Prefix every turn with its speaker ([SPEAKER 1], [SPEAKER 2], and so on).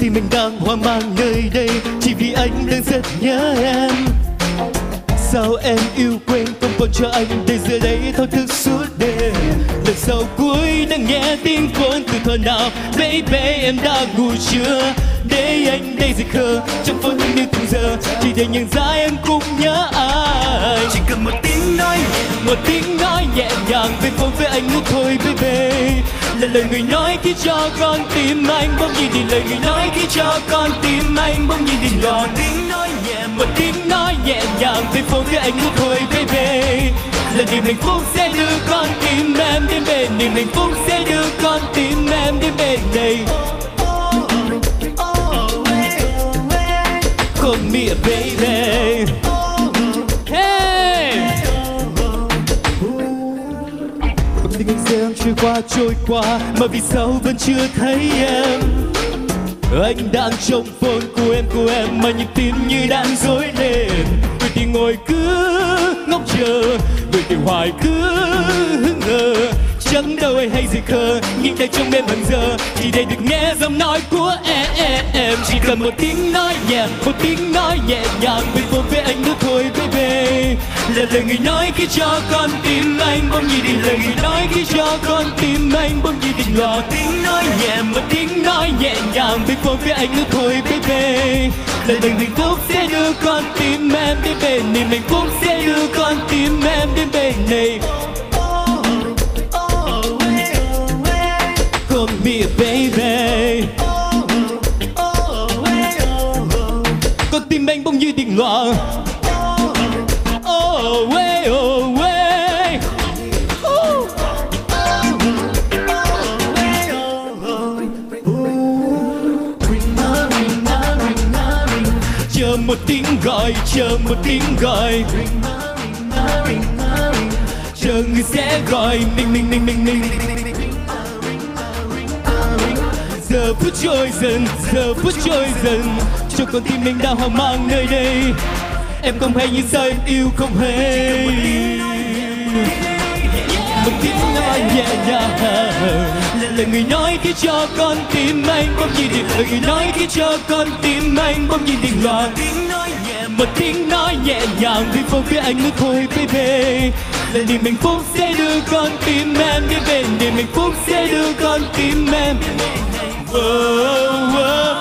[SPEAKER 1] mình đang hoang mang nơi đây. Chỉ vì anh đang rất nhớ em. Sao em yêu quên không còn cho anh để giờ đây thao thức suốt đêm? Lần sau cuối đang nghe tiếng con từ thuở nào? Baby, em đã ngủ chưa? Để anh đây dịch khờ, trong phút như cùng giờ. Chỉ để nhận ra em cũng nhớ ai. Chỉ cần một tiếng nói, một tiếng nói nhẹ nhàng về phố với anh nữa thôi baby lời người nói khi cho con tim anh, bỗng nhiên thì lời người nói khi cho con tim anh, bỗng nhiên thì loạn tiếng nói nhẹ một tiếng nói nhẹ nhàng về phố với anh nữa thôi baby là niềm hạnh phúc sẽ đưa con tim em đến bên niềm hạnh phúc sẽ đưa con tim em đến bên này. Trôi qua trôi qua Mà vì sao vẫn chưa thấy em? Anh đang trong phone của em của em Mà nhịp tim như đang dối lên Người thì ngồi cứ ngốc chờ Người thì hoài cứ hứng ngờ chẳng đâu ai hay gì khờ nhưng tay trong em bằng giờ chỉ để được nghe giọng nói của em, em, em chỉ cần một tiếng nói nhẹ một tiếng nói nhẹ nhàng bên phố với anh nữa thôi baby là lời người nói khi cho con tim anh, bỗng nhiên đi lời người nói khi cho con tim anh, bỗng nhiên định loạn tiếng nói nhẹ, một tiếng nói nhẹ nhàng bên phố với anh nữa thôi baby là lời hạnh phúc sẽ đưa con tim em đến bên niềm hạnh phúc sẽ đưa con tim em đến bên này. Call me a baby Con tim anh bỗng như định loạn away, away. Ooh. Chờ một tiếng gọi, chờ một tiếng gọi Chờ người sẽ gọi mình mình mình mình mình giờ phút trôi dần giờ phút trôi dần cho con tim mình đang hoang mang nơi đây em không hay như sao em yêu không hề. một tiếng nói nhẹ nhàng. Là lời người nói khi cho con tim anh bỗng nhiên thì lời người nói khi cho con tim anh bỗng nhiên định loạn. Một tiếng nói nhẹ nhàng vì phố với anh nữa thôi baby. Là niềm hạnh phúc sẽ đưa con tim em đến bên. Niềm hạnh phúc sẽ đưa con tim em. Oh, oh.